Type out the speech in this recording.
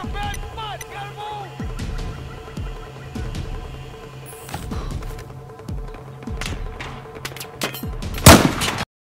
Back.